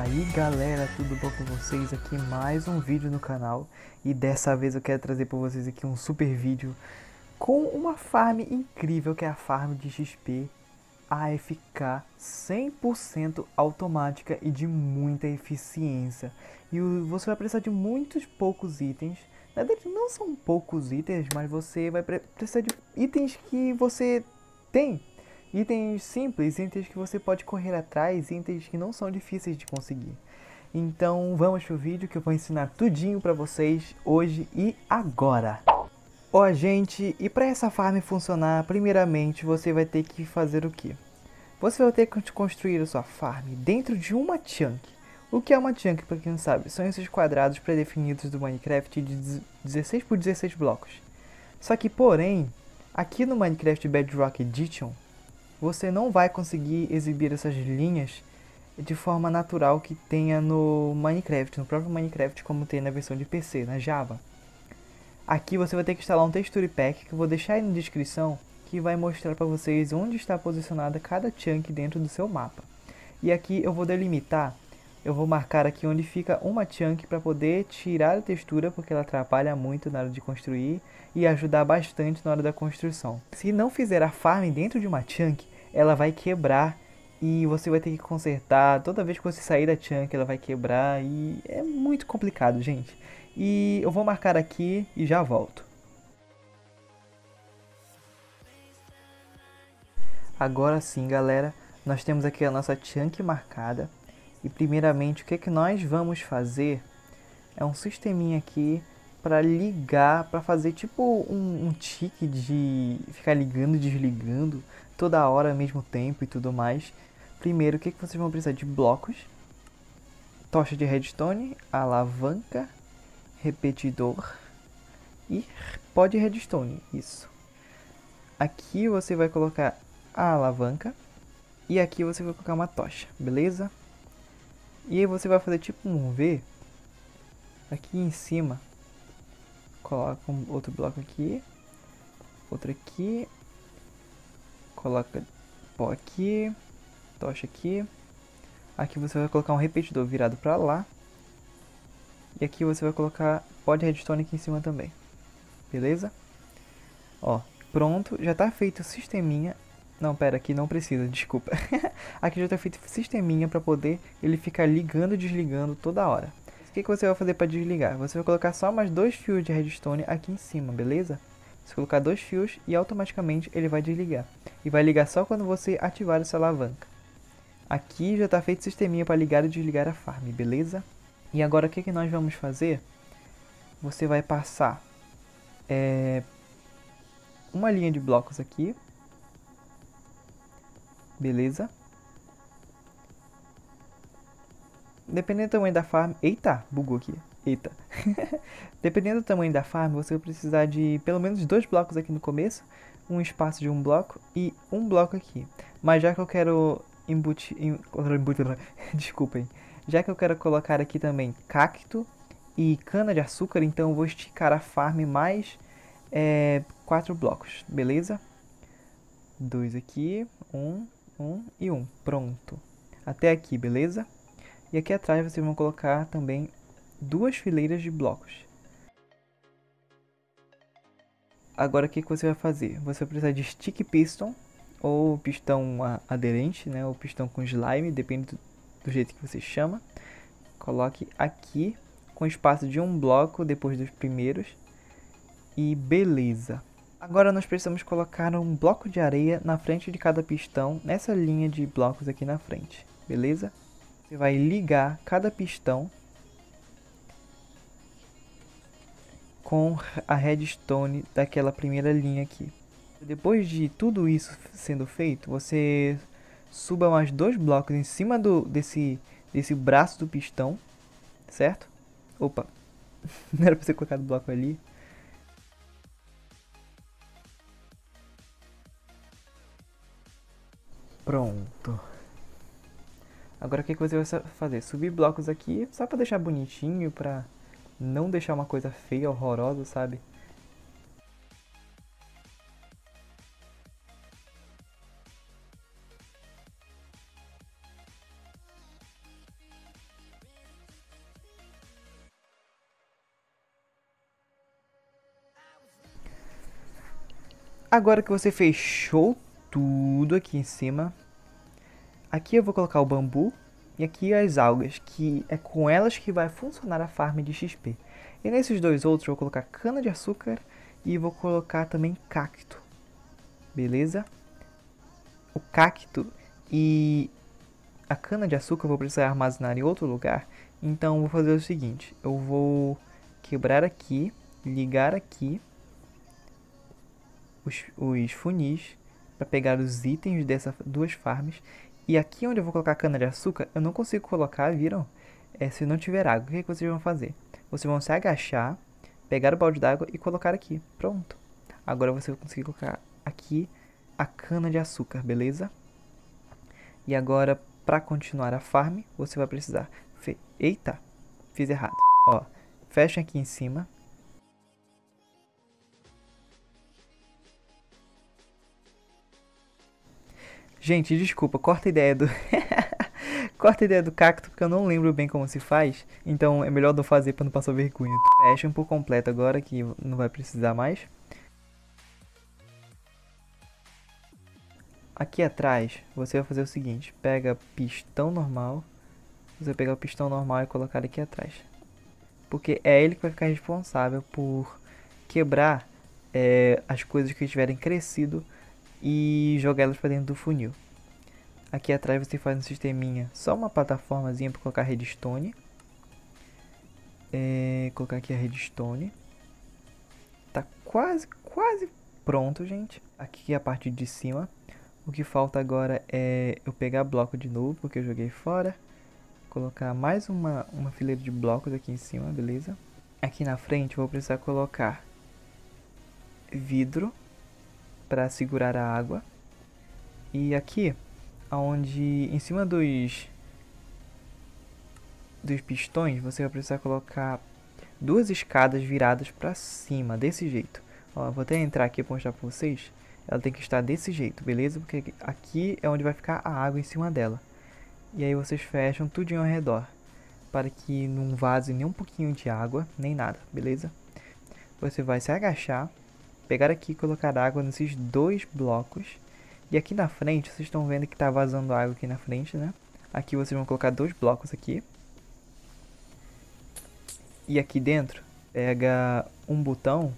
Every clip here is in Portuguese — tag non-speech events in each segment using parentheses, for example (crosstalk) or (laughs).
aí galera, tudo bom com vocês? Aqui mais um vídeo no canal e dessa vez eu quero trazer para vocês aqui um super vídeo com uma farm incrível que é a farm de XP AFK 100% automática e de muita eficiência. E você vai precisar de muitos poucos itens. Na verdade não são poucos itens, mas você vai precisar de itens que você tem Itens simples, itens que você pode correr atrás, itens que não são difíceis de conseguir. Então vamos pro vídeo que eu vou ensinar tudinho para vocês hoje e agora. Ó gente, e para essa farm funcionar, primeiramente você vai ter que fazer o que? Você vai ter que construir a sua farm dentro de uma chunk. O que é uma chunk, para quem não sabe? São esses quadrados pré-definidos do Minecraft de 16 por 16 blocos. Só que, porém, aqui no Minecraft Bedrock Edition, você não vai conseguir exibir essas linhas de forma natural que tenha no Minecraft, no próprio Minecraft como tem na versão de PC, na Java. Aqui você vai ter que instalar um texture pack que eu vou deixar aí na descrição que vai mostrar para vocês onde está posicionada cada chunk dentro do seu mapa. E aqui eu vou delimitar, eu vou marcar aqui onde fica uma chunk para poder tirar a textura porque ela atrapalha muito na hora de construir e ajudar bastante na hora da construção. Se não fizer a farm dentro de uma chunk, ela vai quebrar e você vai ter que consertar. Toda vez que você sair da chunk, ela vai quebrar e é muito complicado, gente. E eu vou marcar aqui e já volto. Agora sim, galera, nós temos aqui a nossa chunk marcada. E primeiramente, o que, é que nós vamos fazer é um sisteminha aqui para ligar, para fazer tipo um, um tique de ficar ligando e desligando toda hora ao mesmo tempo e tudo mais. Primeiro, o que, que vocês vão precisar de blocos, tocha de redstone, alavanca, repetidor e pó de redstone, isso. Aqui você vai colocar a alavanca e aqui você vai colocar uma tocha, beleza? E aí você vai fazer tipo um V aqui em cima. Coloca um outro bloco aqui, outro aqui coloca pó aqui, tocha aqui. Aqui você vai colocar um repetidor virado para lá. E aqui você vai colocar pó de redstone aqui em cima também. Beleza? Ó, pronto, já está feito o sisteminha. Não, pera, aqui não precisa, desculpa. (laughs) aqui já está feito o sisteminha para poder ele ficar ligando e desligando toda hora. Que, que você vai fazer para desligar? Você vai colocar só mais dois fios de redstone aqui em cima, beleza? Você colocar dois fios e automaticamente ele vai desligar. E vai ligar só quando você ativar essa alavanca. Aqui já está feito o sisteminha para ligar e desligar a farm, beleza? E agora o que, que nós vamos fazer? Você vai passar é, uma linha de blocos aqui. Beleza? Dependendo do tamanho da farm... Eita, bugou aqui. Eita. (laughs) Dependendo do tamanho da farm, você vai precisar de pelo menos dois blocos aqui no começo, um espaço de um bloco e um bloco aqui. Mas já que eu quero embutir... (laughs) Desculpem. Já que eu quero colocar aqui também cacto e cana de açúcar, então eu vou esticar a farm mais é, quatro blocos, beleza? Dois aqui, um, um e um. Pronto. Até aqui, beleza? E aqui atrás vocês vão colocar também duas fileiras de blocos. Agora o que, que você vai fazer? Você vai precisar de stick piston ou pistão aderente, né? Ou pistão com slime, depende do, do jeito que você chama. Coloque aqui com espaço de um bloco depois dos primeiros e beleza. Agora nós precisamos colocar um bloco de areia na frente de cada pistão nessa linha de blocos aqui na frente, beleza? Você vai ligar cada pistão com a redstone daquela primeira linha aqui. Depois de tudo isso sendo feito, você suba mais dois blocos em cima do, desse, desse braço do pistão, certo? Opa, (laughs) não era para você colocar o bloco ali. Pronto. Agora o que, que você vai fazer? Subir blocos aqui só pra deixar bonitinho, pra não deixar uma coisa feia, horrorosa, sabe? Agora que você fechou tudo aqui em cima, aqui eu vou colocar o bambu e aqui as algas, que é com elas que vai funcionar a farm de XP. E nesses dois outros eu vou colocar cana de açúcar e vou colocar também cacto. Beleza? O cacto e a cana de açúcar eu vou precisar armazenar em outro lugar. Então vou fazer o seguinte, eu vou quebrar aqui, ligar aqui os, os funis para pegar os itens dessas duas farms. E aqui onde eu vou colocar cana de açúcar, eu não consigo colocar, viram? É, se não tiver água, o que, é que vocês vão fazer? Vocês vão se agachar, pegar o balde d'água e colocar aqui. Pronto. Agora você vai conseguir colocar aqui a cana de açúcar, beleza? E agora, para continuar a farm, você vai precisar... Fe... Eita, fiz errado. Ó, fecha aqui em cima. Gente, desculpa, corta a ideia do... (laughs) corta a ideia do cacto, porque eu não lembro bem como se faz. Então é melhor não fazer para não passar vergonha. Fecha por completo agora, que não vai precisar mais. Aqui atrás, você vai fazer o seguinte. Pega pistão normal. Você vai pegar o pistão normal e colocar aqui atrás. Porque é ele que vai ficar responsável por quebrar é, as coisas que tiverem crescido e jogar elas para dentro do funil. Aqui atrás você faz um sisteminha, só uma plataformazinha para colocar redstone. É, colocar aqui a redstone. Tá quase, quase pronto, gente. Aqui é a parte de cima. O que falta agora é eu pegar bloco de novo, porque eu joguei fora. Colocar mais uma, uma fileira de blocos aqui em cima, beleza? Aqui na frente vou precisar colocar vidro para segurar a água. E aqui, onde em cima dos dos pistões, você vai precisar colocar duas escadas viradas para cima, desse jeito. Ó, vou até entrar aqui para mostrar para vocês. Ela tem que estar desse jeito, beleza? Porque aqui é onde vai ficar a água em cima dela. E aí vocês fecham tudinho ao redor, para que não vaze nem um pouquinho de água, nem nada, beleza? Você vai se agachar pegar aqui e colocar água nesses dois blocos. E aqui na frente, vocês estão vendo que está vazando água aqui na frente, né? Aqui vocês vão colocar dois blocos aqui. E aqui dentro, pega um botão.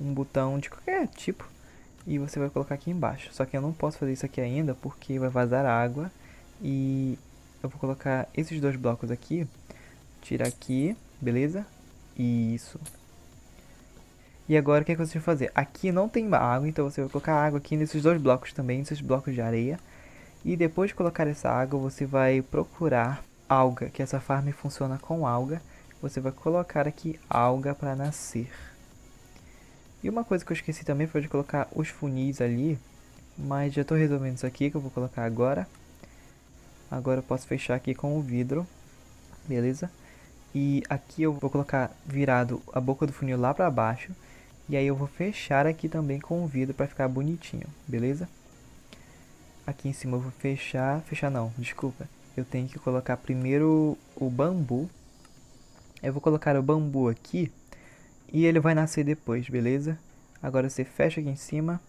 Um botão de qualquer tipo. E você vai colocar aqui embaixo. Só que eu não posso fazer isso aqui ainda, porque vai vazar água. E eu vou colocar esses dois blocos aqui. Tirar aqui, beleza? Isso. E agora o que, é que você vai fazer? Aqui não tem água, então você vai colocar água aqui nesses dois blocos também, nesses blocos de areia. E depois de colocar essa água, você vai procurar alga, que essa farm funciona com alga. Você vai colocar aqui alga para nascer. E uma coisa que eu esqueci também foi de colocar os funis ali. Mas já estou resolvendo isso aqui que eu vou colocar agora. Agora eu posso fechar aqui com o vidro. Beleza? E aqui eu vou colocar virado a boca do funil lá para baixo. E aí eu vou fechar aqui também com o vidro para ficar bonitinho, beleza? Aqui em cima eu vou fechar, fechar não, desculpa. Eu tenho que colocar primeiro o bambu. Eu vou colocar o bambu aqui e ele vai nascer depois, beleza? Agora você fecha aqui em cima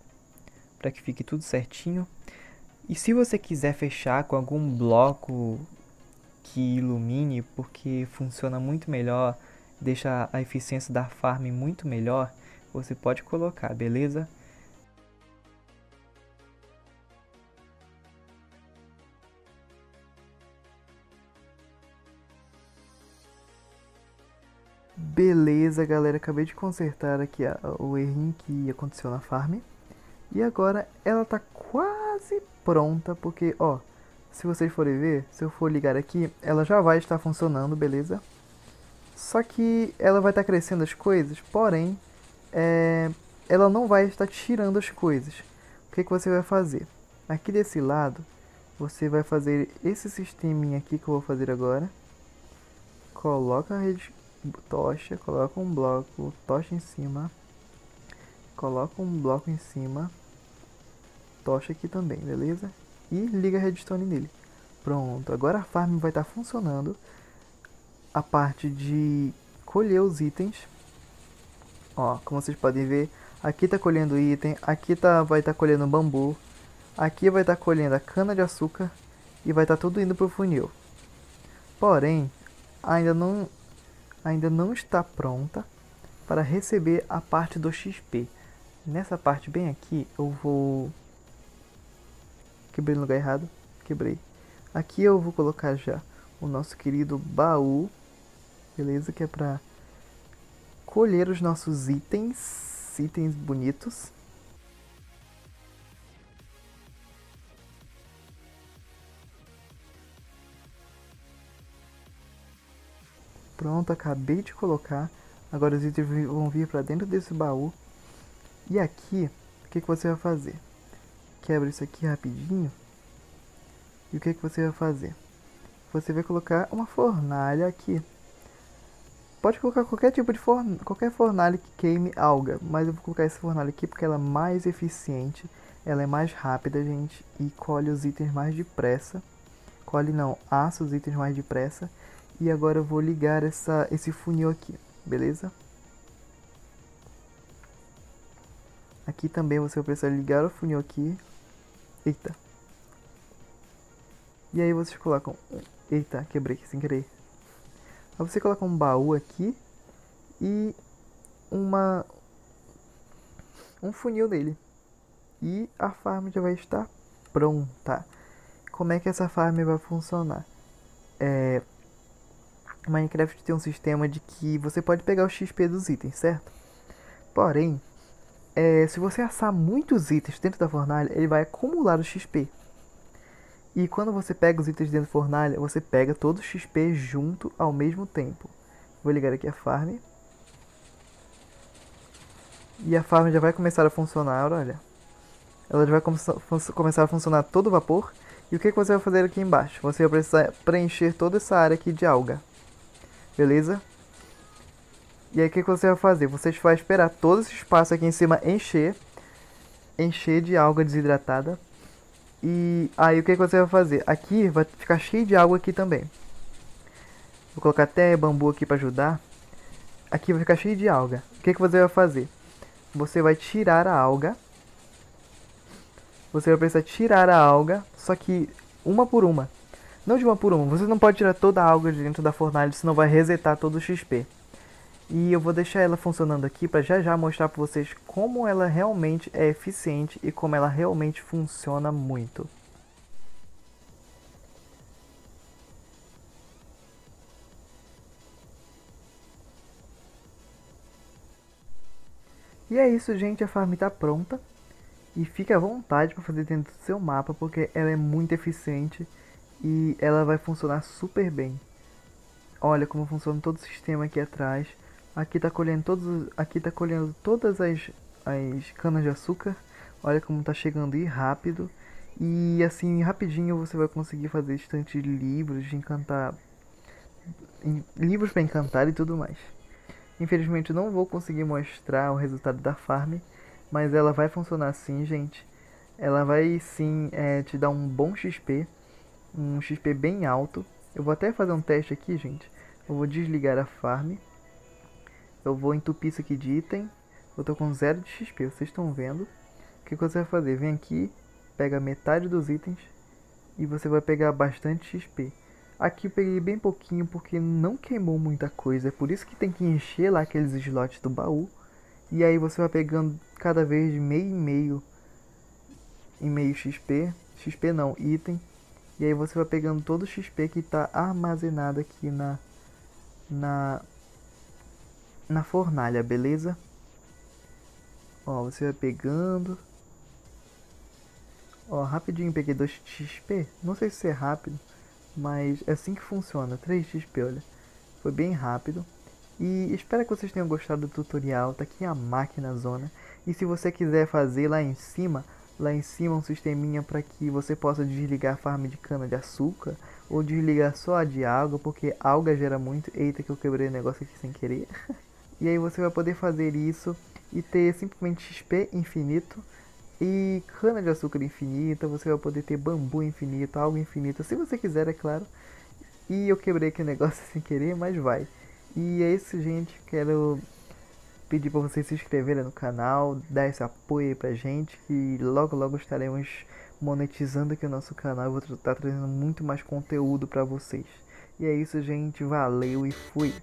para que fique tudo certinho. E se você quiser fechar com algum bloco que ilumine, porque funciona muito melhor, deixa a eficiência da farm muito melhor, você pode colocar, beleza? Beleza, galera, acabei de consertar aqui a, o errinho que aconteceu na farm. E agora ela tá quase pronta, porque, ó, se vocês forem ver, se eu for ligar aqui, ela já vai estar funcionando, beleza? Só que ela vai estar crescendo as coisas, porém, é, ela não vai estar tirando as coisas. O que, que você vai fazer? Aqui desse lado, você vai fazer esse sisteminha aqui que eu vou fazer agora. Coloca a rede tocha, coloca um bloco tocha em cima. Coloca um bloco em cima. Tocha aqui também, beleza? E liga a redstone nele. Pronto, agora a farm vai estar funcionando. A parte de colher os itens Ó, como vocês podem ver, aqui tá colhendo item, aqui tá, vai estar tá colhendo bambu, aqui vai estar tá colhendo a cana de açúcar e vai estar tá tudo indo pro funil. Porém, ainda não, ainda não está pronta para receber a parte do XP. Nessa parte bem aqui, eu vou... Quebrei no lugar errado. Quebrei. Aqui eu vou colocar já o nosso querido baú. Beleza? Que é pra colher os nossos itens. Itens bonitos. Pronto, acabei de colocar. Agora os itens vão vir para dentro desse baú. E aqui, o que, que você vai fazer? Quebra isso aqui rapidinho. E o que, que você vai fazer? Você vai colocar uma fornalha aqui. Pode colocar qualquer tipo de fornalha, qualquer fornalha que queime alga. Mas eu vou colocar essa fornalha aqui porque ela é mais eficiente. Ela é mais rápida, gente. E colhe os itens mais depressa. Colhe não, assa os itens mais depressa. E agora eu vou ligar essa, esse funil aqui, beleza? Aqui também você vai precisar ligar o funil aqui. Eita. E aí vocês colocam... Eita, quebrei sem querer. Aí você coloca um baú aqui. E uma... Um funil dele. E a farm já vai estar pronta. Como é que essa farm vai funcionar? É... Minecraft tem um sistema de que você pode pegar o XP dos itens, certo? Porém, é, se você assar muitos itens dentro da fornalha, ele vai acumular o XP. E quando você pega os itens dentro da fornalha, você pega todo o XP junto ao mesmo tempo. Vou ligar aqui a farm. E a farm já vai começar a funcionar, olha. Ela já vai come começar a funcionar todo vapor. E o que, que você vai fazer aqui embaixo? Você vai precisar preencher toda essa área aqui de alga. Beleza? E aí o que, que você vai fazer? Você vai esperar todo esse espaço aqui em cima encher. Encher de alga desidratada. E aí o que, que você vai fazer? Aqui vai ficar cheio de água aqui também. Vou colocar até bambu aqui para ajudar. Aqui vai ficar cheio de alga. O que, que você vai fazer? Você vai tirar a alga. Você vai precisar tirar a alga, só que uma por uma. Não de uma por uma. Você não pode tirar toda a alga de dentro da fornalha, senão vai resetar todo o XP. E eu vou deixar ela funcionando aqui para já já mostrar para vocês como ela realmente é eficiente e como ela realmente funciona muito. E é isso, gente. A farm está pronta. E fique à vontade para fazer dentro do seu mapa, porque ela é muito eficiente e ela vai funcionar super bem. Olha como funciona todo o sistema aqui atrás. Aqui tá colhendo todos, aqui tá colhendo todas as, as canas de açúcar. Olha como tá chegando aí rápido. E assim, rapidinho você vai conseguir fazer estante de livros de encantar livros para encantar e tudo mais. Infelizmente não vou conseguir mostrar o resultado da farm, mas ela vai funcionar assim, gente. Ela vai sim é, te dar um bom XP, um XP bem alto. Eu vou até fazer um teste aqui, gente. Eu vou desligar a farm eu vou entupir isso aqui de item. Eu tô com zero de XP, vocês estão vendo. O que, você vai fazer? Vem aqui, pega metade dos itens e você vai pegar bastante XP. Aqui eu peguei bem pouquinho porque não queimou muita coisa, é por isso que tem que encher lá aqueles slots do baú. E aí você vai pegando cada vez meio e meio em meio XP, XP não, item. E aí você vai pegando todo o XP que está armazenado aqui na, na na fornalha, beleza? Ó, você vai pegando. Ó, rapidinho peguei 2 XP. Não sei se é rápido, mas é assim que funciona. 3 XP, olha. Foi bem rápido. E espero que vocês tenham gostado do tutorial. Tá aqui a máquina zona. E se você quiser fazer lá em cima, lá em cima um sisteminha para que você possa desligar a farm de cana de açúcar ou desligar só a de água, porque alga gera muito. Eita que eu quebrei o negócio aqui sem querer. (laughs) E aí você vai poder fazer isso e ter simplesmente XP infinito e cana de açúcar infinita, você vai poder ter bambu infinito, algo infinito, se você quiser, é claro. E eu quebrei aqui o (laughs) negócio sem querer, mas vai. E é isso, gente. Quero pedir para vocês se inscreverem no canal, dar esse apoio aí pra gente, que logo logo estaremos monetizando aqui o nosso canal e vou estar trazendo muito mais conteúdo para vocês. E é isso, gente. Valeu e fui!